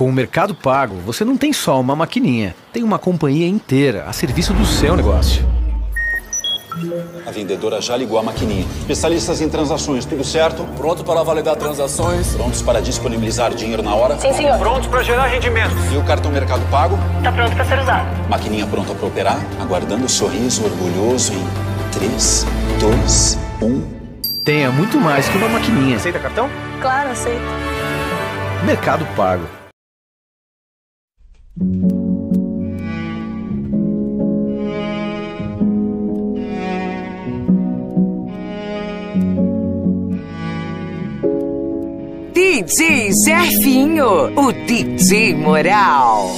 Com o Mercado Pago, você não tem só uma maquininha, tem uma companhia inteira a serviço do seu negócio. A vendedora já ligou a maquininha. Especialistas em transações, tudo certo? Pronto para validar transações. Prontos para disponibilizar dinheiro na hora? Sim, senhor. Prontos para gerar rendimentos. E o cartão Mercado Pago? Está pronto para ser usado. Maquininha pronta para operar? Aguardando o sorriso orgulhoso em 3, 2, 1. Tenha muito mais que uma maquininha. Aceita cartão? Claro, aceito. Mercado Pago. DJ Serfinho, o DJ Moral.